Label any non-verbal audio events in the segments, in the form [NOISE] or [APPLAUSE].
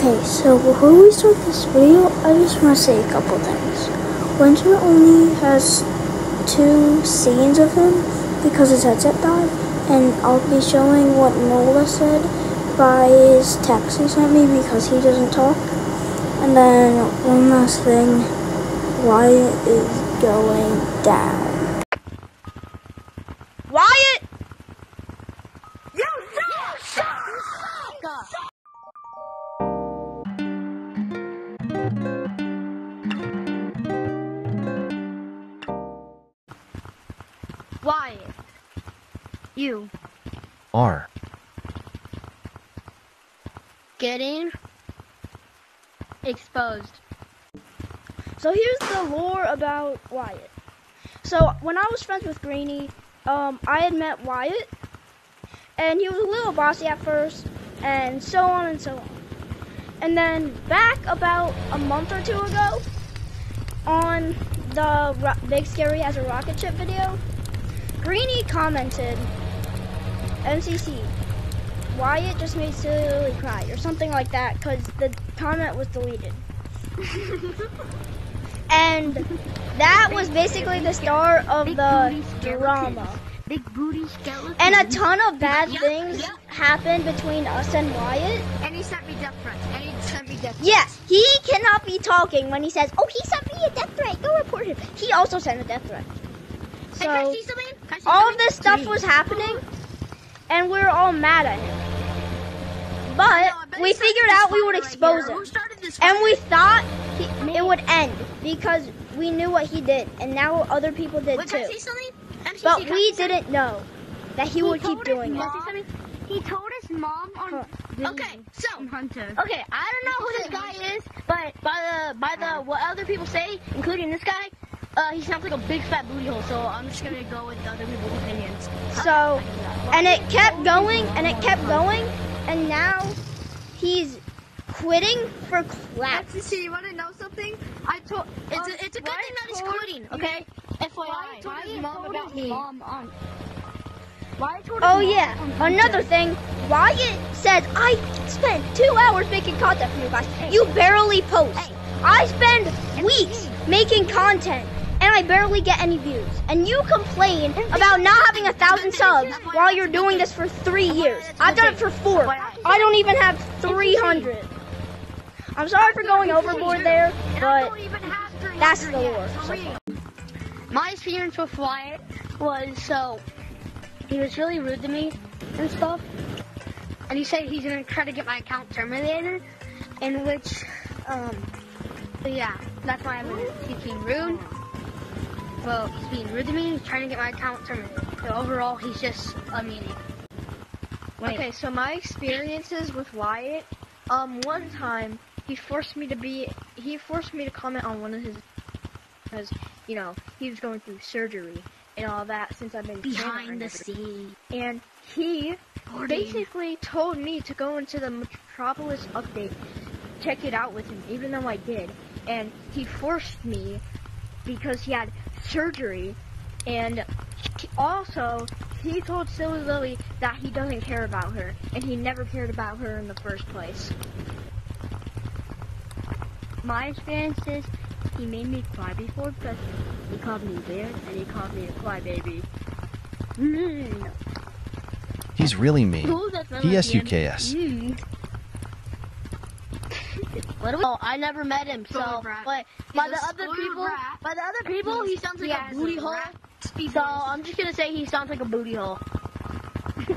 Okay, so before we start this video, I just want to say a couple things. Winter only has two scenes of him because his headset died, and I'll be showing what Nola said by his text he sent me because he doesn't talk. And then one last thing, Wyatt is going down. Wyatt. You. R. Getting exposed. So here's the lore about Wyatt. So when I was friends with Greeny, um, I had met Wyatt, and he was a little bossy at first, and so on and so on. And then back about a month or two ago, on the Ro- Big Scary has a rocket ship video, Greeny commented, MCC, Wyatt just made Silly Lily cry, or something like that, because the comment was deleted. [LAUGHS] and that was basically the start of the drama. Big booty skeleton. And a ton of bad things happened between us and Wyatt. And he sent me death threats. And he sent me death threats. Yeah, he cannot be talking when he says, "Oh, he sent me a death threat. Go report him." He also sent a death threat. Hey, can I So see something? Can I see all of this stuff was happening, and we were all mad at him. But we figured out we would expose him, Who started this and we thought he, it would end because we knew what he did, and now other people did Wait, can I too. see something? MCC, But we didn't know that he would keep doing it. He told his mom on. Okay, so Hunter. okay, I don't know who this guy is, but by the by the what other people say, including this guy, uh, he sounds like a big fat booty hole. So I'm just gonna go with the other people's opinions. So, and it kept going, and it kept going, and now he's quitting for class. MCC, you want to know something? I told. It's um, a, it's a good thing that he's quitting. Okay, FYI. told his Wyatt mom told about his me. mom on- Wyatt Oh yeah, another thing. Wyatt says I spent two hours making content for you guys. You barely post. I spend weeks making content, and I barely get any views. And you complain about not having a thousand subs while you're doing this for three years. I've done it for four. I don't even have 300. I'm sorry for going overboard there, but don't even have 300 that's the lore. My experience with Wyatt was so he was really rude to me and stuff. And he said he's gonna try to get my account terminated. In which, um, yeah, that's why I'm he's being rude. Well, he's being rude to me. He's trying to get my account terminated. But overall, he's just a meanie. Wait. Okay, so my experiences with Wyatt, um, one time he forced me to be, he forced me to comment on one of his, because, you know, he was going through surgery and all that since I've been Behind the scene. and he basically told me to go into the Metropolis update, check it out with him, even though I did, and he forced me because he had surgery, and also he told Silly Lily that he doesn't care about her, and he never cared about her in the first place. My experience is he made me cry before because he called me weird and he called me a crybaby. Mm. He's really mean. Ooh, that's not P-S-U-K-S. What do we, oh, I never met him, so but by the other people, brat. by the other people, he sounds like He a booty a hole. rat So I'm just gonna say he sounds like a booty hole. [LAUGHS]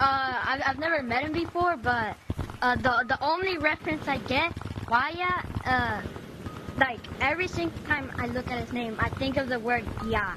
Uh, I've, I've never met him before, but uh, the the only reference I get, Wyatt, uh, like every single time I look at his name, I think of the word yeah.